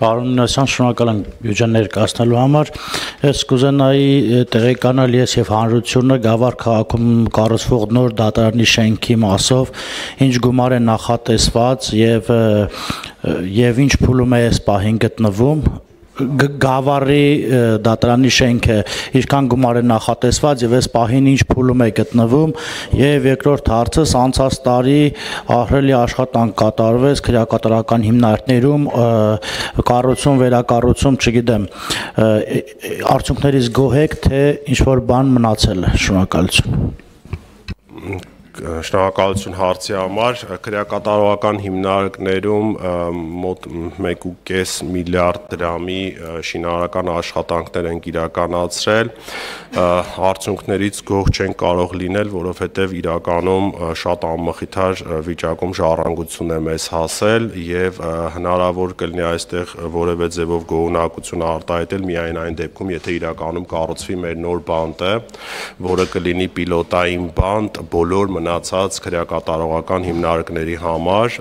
Պարոն Մինասյան, շնորհակալ եմ բյուջեն ներկայացնելու համար։ Ես կուզենայի տեղեկանալ ես եւ հանրությունը Գավառ քաղաքում կառուցվող նոր դատարանի շենքի մասով ինչ գումար է նախատեսված եւ եւ ինչ փուլում է այս պահին գտնվում գավառի դատարանի շենքը ինչքան գումար է նախատեսված եւ այս պահին ինչ փուլում է գտնվում եւ երկրորդ հարցս անցած տարի ահրելի աշխատանք կատարվեց քրեակատարական հիմնարկներում կառուցում վերակառուցում չգիտեմ արդյունքներից գոհ եք թե ինչ որ բան մնացել է շնորհակալություն շնորհակալություն հարցի համար։ Քրեակատարողական հիմնարկներում մոտ 1.5 միլիարդ դրամի շինարարական աշխատանքներ են իրականացրել։ Արդյունքներից գոհ չեն կարող լինել, որովհետև իրականում շատ անմխիթար վիճակում ժառանգություն է մեզ հասել եւ հնարավոր կլինի այստեղ որևէ ձևով գոհունակություն արտահայտել միայն այն դեպքում, եթե իրականում կառուցվի մեր նոր բանտը, որը կլինի պիլոտային բանտ բոլոր մնացած քրեակատարողական հիմնարկների համար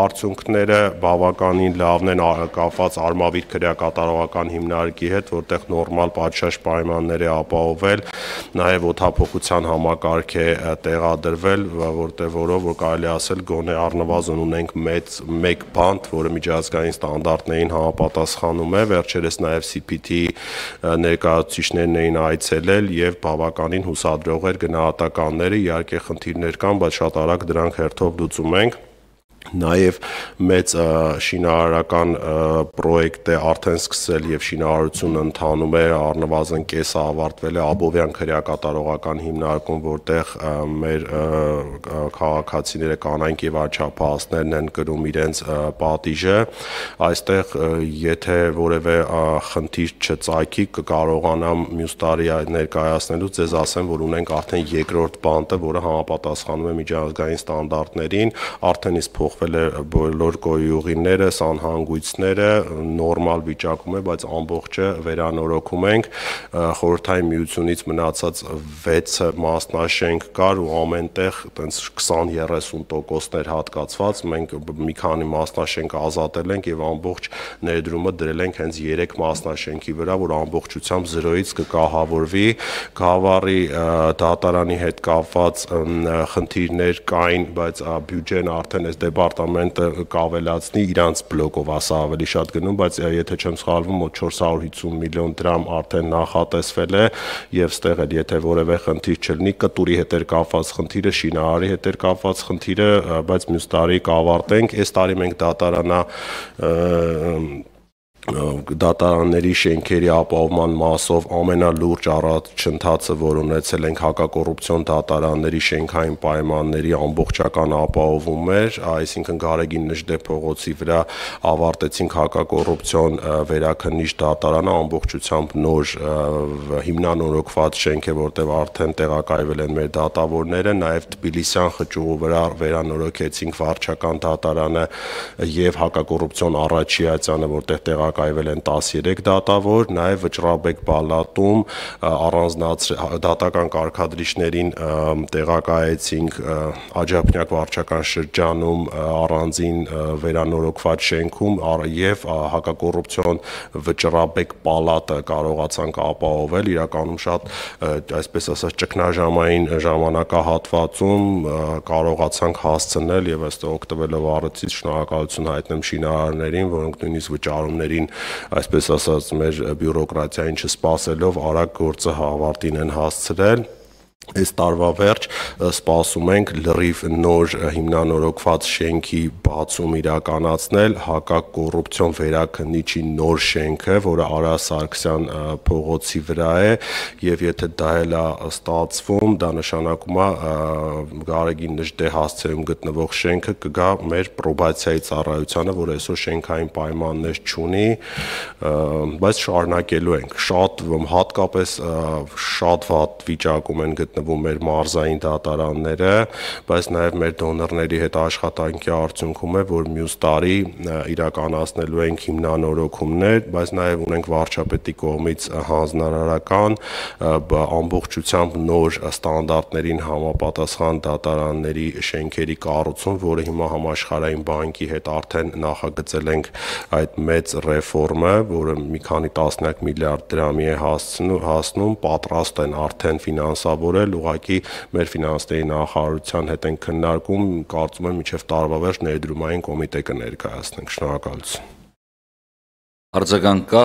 արդյունքները բավականին լավն են կապված արմավիր քրեակատարողական հիմնարկի հետ, որտեղ նորմալ պատշաճ պայմաններ է ապահովել, նաև օթափողության համակարգ է տեղադրվել, որտեղ որով որ կարելի ասել գոնե առնվազն ունենք մեծ մեկ բանտ, որը միջազգային ստանդարտներին համապատասխանում է, վերջերս նաև CPT ներկայացուցիչներն էին այցելել եւ բավականին հուսադրող էր գնահատականները, իհարկե խնդիր խնդիրներ կան, բայց շատ արագ դրանք հերթով լուծում ենք նաև մեծ շինարարական պրոյեկտ է արդեն սկսել եւ շինարարությունը ընթանում է առնվազն կեսը ավարտվել է Աբովյան քրեակատարողական հիմնարկում, որտեղ մեր քաղաքացիները կանայք եւ աչափահասներն են կրում իրենց պատիժը։ Այստեղ եթե որևէ խնդիր չծագի, կկարողանամ մյուս տարի ներկայացնելու ձեզ ասեմ, որ ունենք արդեն երկրորդ բանտը, որը համապատասխանում է միջազգային ստանդարտներին, արդեն իսկ փոխվել փոխվել է բոլոր գոյուղիները, սանհանգույցները, նորմալ վիճակում է, բայց ամբողջը վերանորոգում ենք։ Խորհրդային միությունից մնացած 6 մասնաշենք կար ու ամենտեղ տենց 20-30%-ներ հատկացված, մենք մի քանի մասնաշենք ազատել ենք եւ ամբողջ ներդրումը դրել ենք հենց 3 մասնաշենքի վրա, որ ամբողջությամբ 0-ից կկահավորվի գավառի դատարանի հետ կապված խնդիրներ կային, բայց բյուջեն արդեն այս դեպ դեպարտամենտը կավելացնի իրանց բլոկով, ասա ավելի շատ գնում, բայց եթե չեմ սխալվում, մոտ 450 միլիոն դրամ արդեն նախատեսվել է եւ ստեղ էլ եթե որևէ խնդիր չլինի, կտուրի հետ էր կապված խնդիրը, շինարարի հետ էր կապված խնդիրը, բայց մյուս տարի կավարտենք։ Այս տարի մենք դատարանա դատարանների շենքերի ապահովման մասով ամենալուրջ առաջընթացը, որ ունեցել ենք հակակոռուպցիոն դատարանների շենքային պայմանների ամբողջական ապահովում էր, այսինքն Գարեգին Նժդե փողոցի վրա ավարտեցինք հակակոռուպցիոն վերաքննիչ դատարանը ամբողջությամբ նոր հիմնանորոգված շենք է, որտեղ արդեն տեղակայվել են մեր դատավորները, նաև Թբիլիսյան խճուղու վրա վերանորոգեցինք վարչական դատարանը եւ հակակոռուպցիոն առաջիացյանը, որտեղ տեղակայվել տեղակայվել են 13 դատավոր, նաև Վճռաբեկ պալատում առանձնացրել դատական կարգադրիչներին տեղակայեցինք Աջափնյակ վարչական շրջանում առանձին վերանորոգված շենքում եւ հակակոռուպցիոն Վճռաբեկ պալատը կարողացանք ապահովել իրականում շատ այսպես ասած ճգնաժամային ժամանակահատվածում կարողացանք հասցնել եւ ըստ օգտվելով առիթից շնորհակալություն հայտնեմ շինարարներին, որոնք նույնիսկ վճարումներիններին, այսպես ասած, մեր բյուրոկրատիային չսպասելով արագ գործը հավարտին են հասցրել այս տարվա վերջ սպասում ենք լրիվ նոր հիմնանորոգված շենքի բացում իրականացնել հակակոռուպցիոն վերաքննիչի նոր շենքը, որը Արա Սարգսյան փողոցի վրա է եւ եթե դա էլ է ստացվում, դա նշանակում է Գարեգին Նժդե հասցեում գտնվող շենքը կգա մեր պրոբացիայի ծառայությանը, որ այսօր շենքային պայմաններ չունի, բայց շարունակելու ենք։ Շատ հատկապես շատ վատ վիճակում են գտնվում գտնվում մեր մարզային դատարանները, բայց նաև մեր դոնորների հետ աշխատանքի արդյունքում է, որ մյուս տարի իրականացնելու ենք հիմնանորոգումներ, բայց նաև ունենք վարչապետի կողմից հանձնարարական ամբողջությամբ նոր ստանդարտներին համապատասխան դատարանների շենքերի կառուցում, որը հիմա համաշխարհային բանկի հետ արդեն նախագծել ենք այդ մեծ ռեֆորմը, որը մի քանի տասնյակ միլիարդ դրամի է հասնում, հասնում պատրաստ են արդեն ֆինանսավորել, ուղղակի մեր ֆինանսների նախարարության հետ են քննարկում, կարծում եմ մինչև տարվա վերջ ներդրումային կոմիտե կներկայացնենք։ Շնորհակալություն։ Արձագանք կա